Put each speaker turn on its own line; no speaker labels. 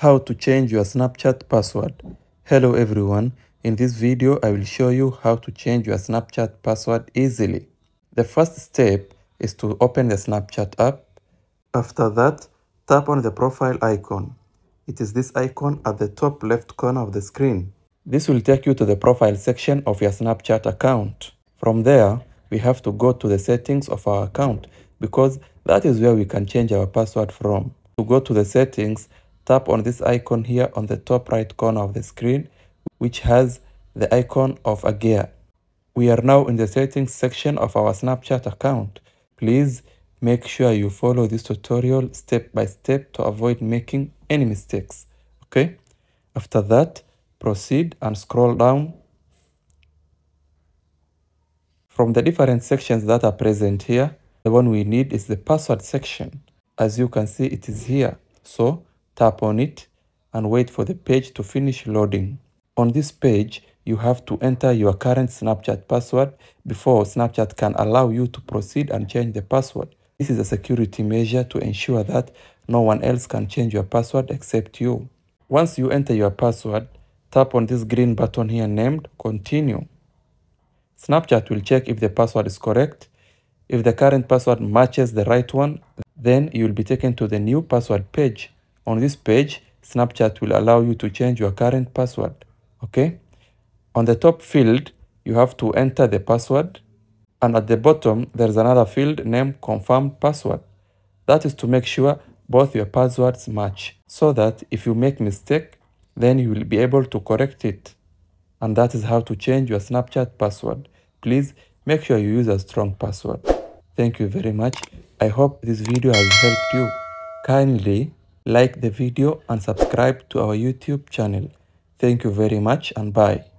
How to change your Snapchat password. Hello everyone. In this video, I will show you how to change your Snapchat password easily. The first step is to open the Snapchat app. After that, tap on the profile icon. It is this icon at the top left corner of the screen. This will take you to the profile section of your Snapchat account. From there, we have to go to the settings of our account because that is where we can change our password from. To go to the settings, tap on this icon here on the top right corner of the screen, which has the icon of a gear. We are now in the settings section of our Snapchat account. Please make sure you follow this tutorial step by step to avoid making any mistakes. Okay? After that, proceed and scroll down. From the different sections that are present here, the one we need is the password section. As you can see, it is here. So tap on it and wait for the page to finish loading. On this page, you have to enter your current Snapchat password before Snapchat can allow you to proceed and change the password. This is a security measure to ensure that no one else can change your password except you. Once you enter your password, tap on this green button here named Continue. Snapchat will check if the password is correct. If the current password matches the right one, then you will be taken to the new password page. On this page, Snapchat will allow you to change your current password. Okay? On the top field, you have to enter the password. And at the bottom, there's another field named Confirm Password. That is to make sure both your passwords match. So that if you make mistake, then you will be able to correct it. And that is how to change your Snapchat password. Please make sure you use a strong password. Thank you very much. I hope this video has helped you. Kindly like the video and subscribe to our YouTube channel. Thank you very much and bye.